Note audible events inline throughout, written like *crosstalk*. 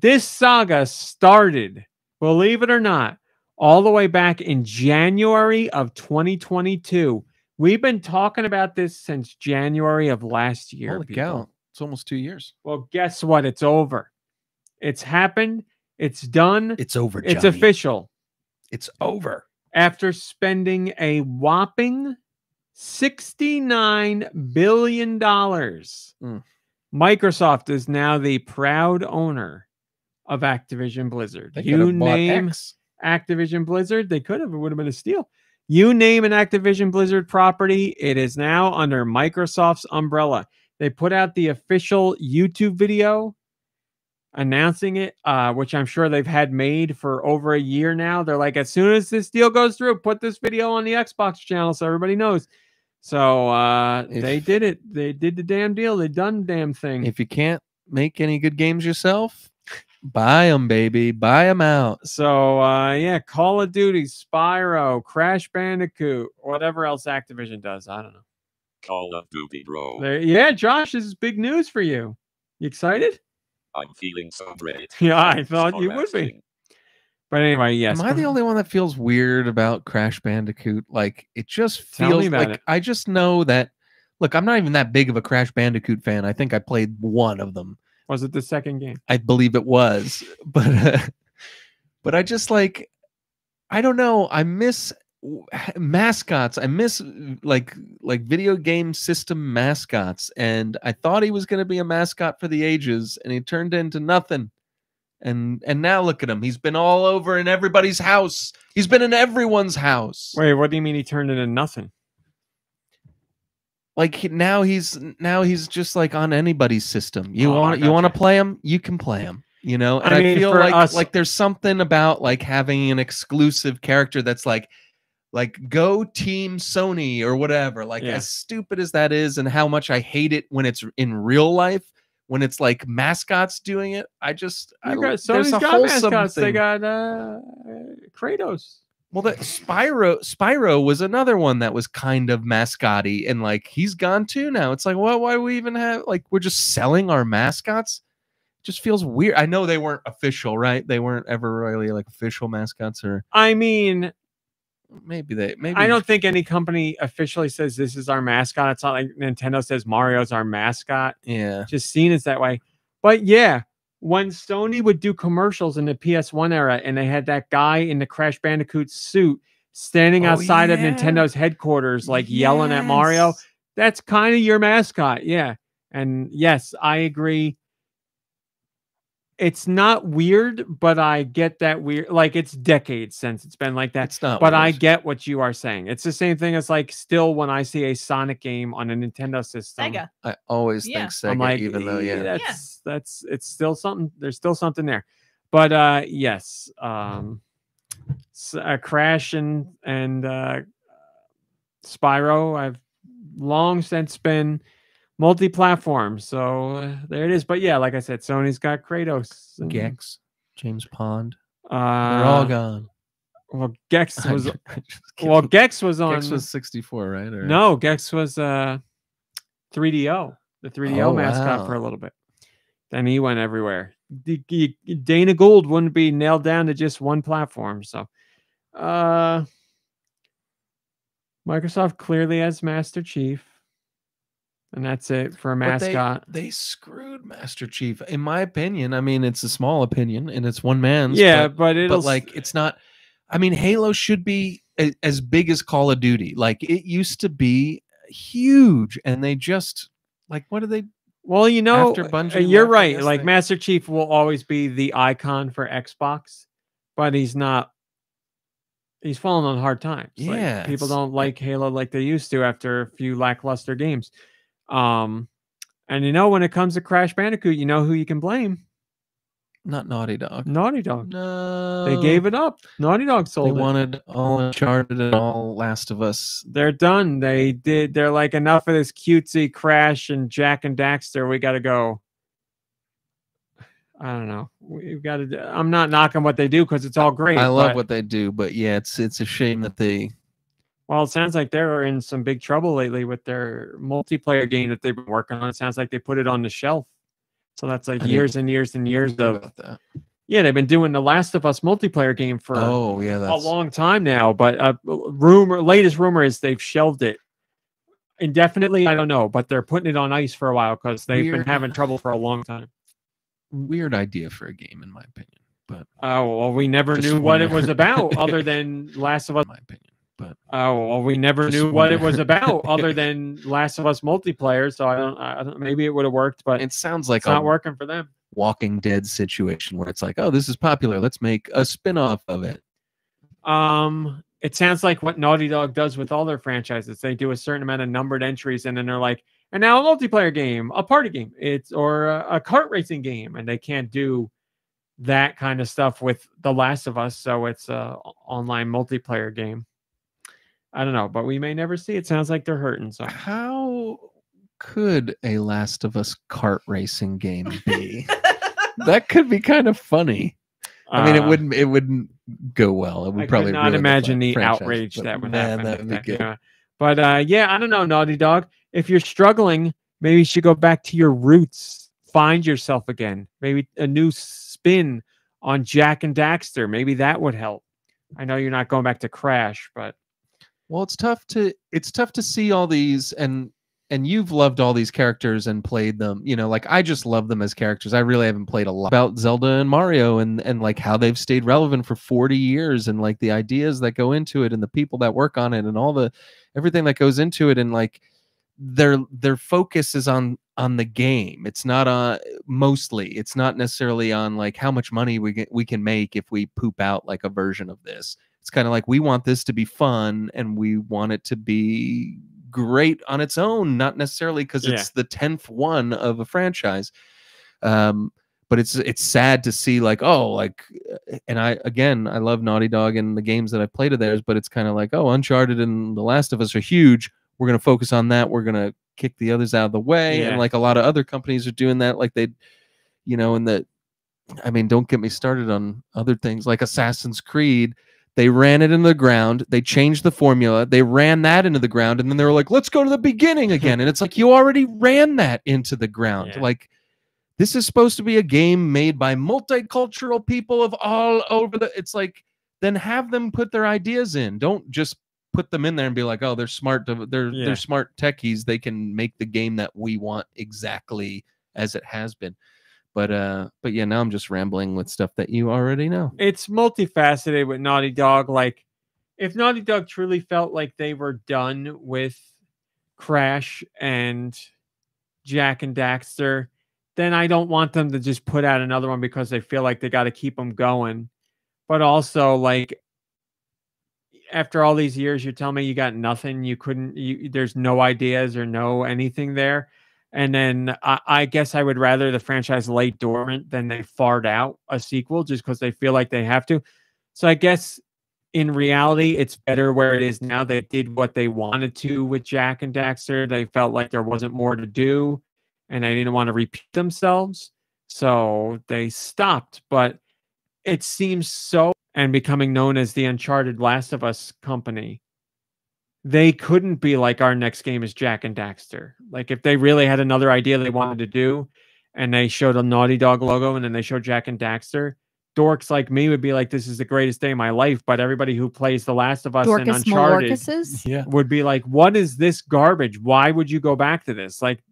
This saga started, believe it or not, all the way back in January of 2022. We've been talking about this since January of last year. Holy people. cow! It's almost two years. Well, guess what? It's over. It's happened. It's done. It's over. It's official. It's over. After spending a whopping $69 billion, Mm. Microsoft is now the proud owner of Activision Blizzard. They you name X. Activision Blizzard, they could have. It would have been a steal. You name an Activision Blizzard property, it is now under Microsoft's umbrella. They put out the official YouTube video announcing it, uh, which I'm sure they've had made for over a year now. They're like, as soon as this deal goes through, put this video on the Xbox channel so everybody knows. So uh, they did it. They did the damn deal. They done the damn thing. If you can't make any good games yourself, buy them, baby. Buy them out. So uh yeah, Call of Duty, Spyro, Crash Bandicoot, whatever else Activision does. I don't know. Call of Duty, bro. There, yeah, Josh, this is big news for you. You excited? I'm feeling so great. *laughs* Yeah, I thought for you would be. But anyway, yes. Am I the only one that feels weird about Crash Bandicoot? Like it just Tell me feels about like it. I just know that. Look, I'm not even that big of a Crash Bandicoot fan. I think I played one of them. Was it the second game? I believe it was, *laughs* but uh, but I just like I don't know. I miss mascots. I miss like like video game system mascots, and I thought he was going to be a mascot for the ages, and he turned into nothing. And and now look at him. He's been all over in everybody's house. He's been in everyone's house. Wait, what do you mean he turned into nothing? Like now he's now he's just like on anybody's system. You Oh, want you want to play him, you can play him. You know, and I I, mean, feel for like us- like there's something about like having an exclusive character that's like like go team Sony or whatever. Like Yeah. as stupid as that is, and how much I hate it when it's in real life. When it's like mascots doing it, I just I, got, Sony's got mascots. They got uh, Kratos. Well, that Spyro Spyro was another one that was kind of mascotty, and like he's gone too now. It's like, well, why do we even have like we're just selling our mascots? just feels weird. I know they weren't official, right? They weren't ever really like official mascots, or I mean, maybe they maybe I don't think any company officially says this is our mascot. It's not like Nintendo says Mario's our mascot. Yeah, Just seen as that way. But yeah, when Sony would do commercials in the PS1 era and they had that guy in the Crash Bandicoot suit standing Oh, outside of. Nintendo's headquarters, like yelling at Mario, that's kind of your mascot. Yeah. And yes, I agree. It's not weird, but I get that weird. Like it's decades since it's been like that. It's not. But I get what you are saying. It's the same thing as like still when I see a Sonic game on a Nintendo system. Sega. I always Yeah. think Sega, I'm like, even though "Eh, yeah, that's that's it's still something. There's still something there, but uh yes, um, s- uh, Crash and and uh, Spyro. I've long since been multi-platform, so uh, there it is. But yeah, like I said, Sony's got Kratos. and, Gex, James Pond, Uh, they're all gone. Well, Gex *laughs* was *laughs* well. Gex was on. Gex was 64, right? Or- No, Gex was uh 3DO, the 3DO Oh, mascot wow. for a little bit. Then he went everywhere. Dana Gould wouldn't be nailed down to just one platform. So, uh, Microsoft clearly has Master Chief, and that's it for a But they- mascot. They, screwed Master Chief, in my opinion. I mean, it's a small opinion and it's one man's. yeah, but, but it'll but like it's not. I mean, Halo should be a, as big as Call of Duty. Like it used to be huge, and they just like what do they? Well, you know, After uh, Bungie you're left, right. Like they- Master Chief will always be the icon for Xbox, but he's not. He's fallen on hard times. Like, Yeah, people don't like Halo like they used to after a few lackluster games. Um, and you know, when it comes to Crash Bandicoot, you know who you can blame? Not Naughty Dog. Naughty Dog. No, They gave it up. Naughty Dog They sold They wanted all Uncharted and all Last of Us. They're done. They did. They're like enough of this cutesy Crash and Jak and Daxter. We got to go. I don't know. We've got to. I'm not knocking what they do because it's all great. I love but- what they do, but yeah, it's it's a shame that they. Well, it sounds like they're in some big trouble lately with their multiplayer game that they've been working on. It sounds like they put it on the shelf. So that's like I years and years and years of yeah. They've been doing the Last of Us multiplayer game for Oh yeah, that's... a long time now. But uh, rumor, latest rumor is they've shelved it indefinitely. I don't know, but they're putting it on ice for a while because they've Weird. been having trouble for a long time. weird idea for a game, in my opinion. But Oh well, we never knew what it was about, other *laughs* than Last of Us. in my opinion, but Oh well, we never knew what it was about, *laughs* other than Last of Us multiplayer. So I don't, I don't. Maybe it would have worked, but it sounds like it's not working for them. Walking Dead situation where it's like, oh, this is popular. Let's make a spin-off of it. Um, it sounds like what Naughty Dog does with all their franchises. They do a certain amount of numbered entries, and then they're like, and now a multiplayer game, a party game, it's or a, a kart racing game, and they can't do that kind of stuff with The Last of Us. So it's a online multiplayer game. I don't know, but we may never see. It sounds like they're hurting. So How could a Last of Us kart racing game be? *laughs* that could be kind of funny. I mean, it uh, wouldn't. It wouldn't go well. It would I probably could not ruin the imagine the franchise, outrage that would man, happen. That would be that- good. yeah. But uh, yeah, I don't know, Naughty Dog. If you're struggling, maybe you should go back to your roots, find yourself again. Maybe a new spin on Jak and Daxter. Maybe that would help. I know you're not going back to Crash, but Well, it's tough to it's tough to see all these and and you've loved all these characters and played them. You know, like I just love them as characters. I really haven't played a lot about Zelda and Mario and and like how they've stayed relevant for 40 years and like the ideas that go into it and the people that work on it and all the everything that goes into it and like their their focus is on on the game. It's not on mostly. It's not necessarily on like how much money we get, we can make if we poop out like a version of this it's kind of like we want this to be fun and we want it to be great on its own not necessarily because Yeah. it's the 10th one of a franchise um but it's it's sad to see like oh like and i again i love naughty dog and the games that i've played of theirs but it's kind of like oh uncharted and the last of us are huge we're going to focus on that we're going to kick the others out of the way Yeah. and like a lot of other companies are doing that like they you know and that i mean don't get me started on other things like assassin's creed they ran it into the ground. They changed the formula. They ran that into the ground, and then they were like, "Let's go to the beginning again." And it's like you already ran that into the ground. Yeah. Like this is supposed to be a game made by multicultural people of all over the. It's like then have them put their ideas in. Don't just put them in there and be like, "Oh, they're smart. They're Yeah. they're smart techies. They can make the game that we want exactly as it has been." But uh, but yeah, now I'm just rambling with stuff that you already know. it's multifaceted with Naughty Dog. Like, if Naughty Dog truly felt like they were done with Crash and Jak and Daxter, then I don't want them to just put out another one because they feel like they got to keep them going. But also, like, after all these years, you're telling me you got nothing. You couldn't. You there's no ideas or no anything there. And then I, I guess I would rather the franchise lay dormant than they fart out a sequel just because they feel like they have to. So I guess in reality, it's better where it is now. They did what they wanted to with Jak and Daxter. They felt like there wasn't more to do, and they didn't want to repeat themselves, so they stopped. But it seems so, and becoming known as the Uncharted Last of Us company, they couldn't be like our next game is Jak and Daxter. Like if they really had another idea they wanted to do, and they showed a Naughty Dog logo, and then they showed Jak and Daxter. Dorks like me would be like, "This is the greatest day of my life," but everybody who plays The Last of Us and Dorcas Uncharted Malorcases. Yeah. would be like, "What is this garbage? Why would you go back to this?" Like,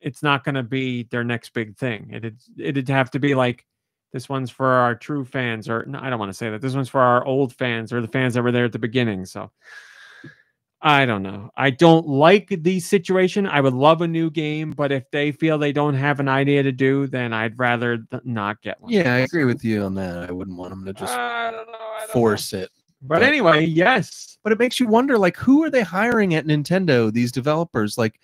it's not going to be their next big thing. It'd it'd have to be like, "This one's for our true fans," or no, I don't want to say that. This one's for our old fans or the fans that were there at the beginning. So, I don't know. I don't like the situation. I would love a new game, but if they feel they don't have an idea to do, then I'd rather th- not get one. Yeah, I agree with you on that. I wouldn't want them to just I don't know. I don't know. force it. But but- anyway, yes. But it makes you wonder, like, who are they hiring at Nintendo? These developers, like,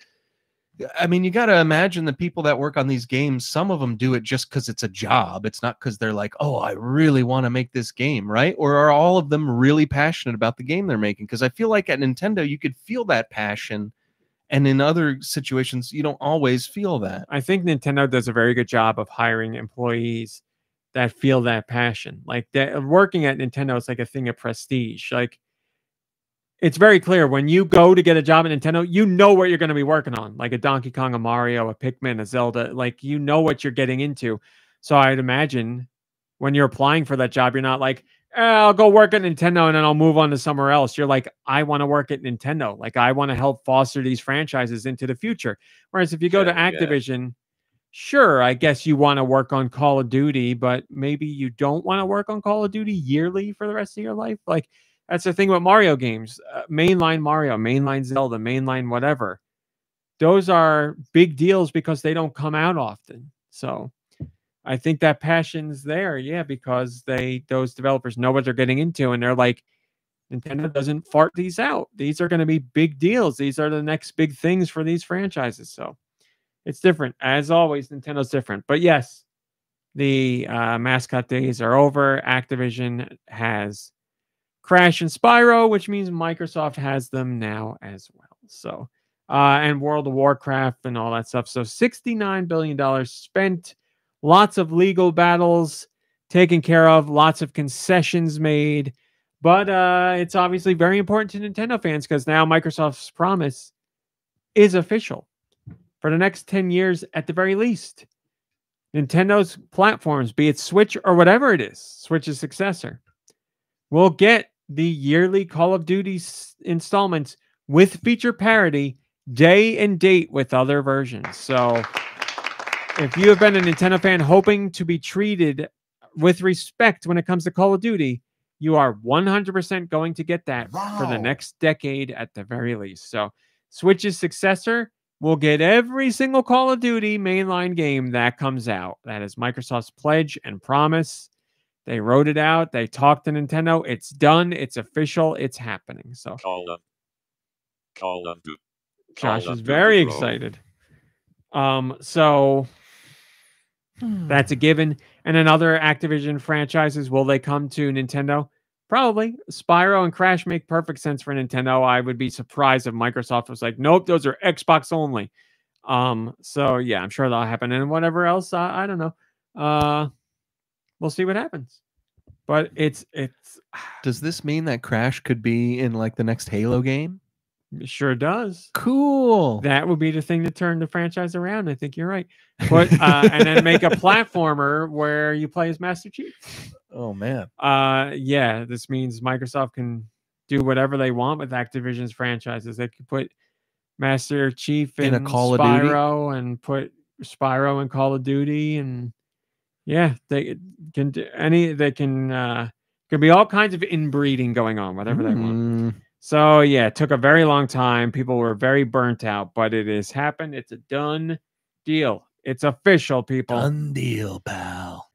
I mean, you got to imagine the people that work on these games. Some of them do it just because it's a job. It's not because they're like, oh, I really want to make this game, right? Or are all of them really passionate about the game they're making? Because I feel like at Nintendo, you could feel that passion, and in other situations, you don't always feel that. I think Nintendo does a very good job of hiring employees that feel that passion. Like that working at Nintendo is like a thing of prestige. Like it's very clear when you go to get a job at Nintendo, you know what you're going to be working on, like a Donkey Kong, a Mario, a Pikmin, a Zelda. Like you know what you're getting into. So I'd imagine when you're applying for that job, you're not like, eh, I'll go work at Nintendo and then I'll move on to somewhere else. You're like, I want to work at Nintendo. Like I want to help foster these franchises into the future. Whereas if you go to Yeah, yeah. Activision, sure, I guess you want to work on Call of Duty, but maybe you don't want to work on Call of Duty yearly for the rest of your life. Like that's the thing with Mario games, uh, mainline Mario, mainline Zelda, mainline whatever. Those are big deals because they don't come out often. So I think that passion's there, yeah, because they those developers know what they're getting into, and they're like, Nintendo doesn't fart these out. These are going to be big deals. These are the next big things for these franchises. So it's different. As always, Nintendo's different. But yes, the uh, mascot days are over. Activision has Crash and Spyro, which means Microsoft has them now as well. So, uh, and World of Warcraft and all that stuff. So, $69 billion spent, lots of legal battles taken care of, lots of concessions made. But uh, it's obviously very important to Nintendo fans because now Microsoft's promise is official for the next 10 years at the very least. Nintendo's platforms, be it Switch or whatever it is, Switch's successor, will get the yearly Call of Duty installments with feature parity day and date with other versions. So if you have been a Nintendo fan hoping to be treated with respect when it comes to Call of Duty, you are 100% going to get that for the next decade at the very least. So Switch's successor will get every single Call of Duty mainline game that comes out. That is Microsoft's pledge and promise. They wrote it out. They talked to Nintendo. It's done. It's official. It's happening. So Call of Call of Duty. Josh Call is very excited. Um, so that's a given. And then other Activision franchises, will they come to Nintendo? Probably. Spyro and Crash make perfect sense for Nintendo. I would be surprised if Microsoft was like, nope, those are Xbox only. Um, so yeah, I'm sure that'll happen. And whatever else, uh, I don't know. Uh, we'll see what happens. But it's it's Does this mean that Crash could be in like the next Halo game? it sure does. Cool. That would be the thing to turn the franchise around. I think you're right. But uh, and then make a *laughs* platformer where you play as Master Chief. oh man. Uh, yeah, this means Microsoft can do whatever they want with Activision's franchises. They could put Master Chief in, In a Call of Duty? Spyro and put Spyro in Call of Duty, and yeah, they can do any. They can. uh Could be all kinds of inbreeding going on, whatever they want. Mm, So yeah, it took a very long time. People were very burnt out, but it has happened. It's a done deal. It's official, people. Done deal, pal.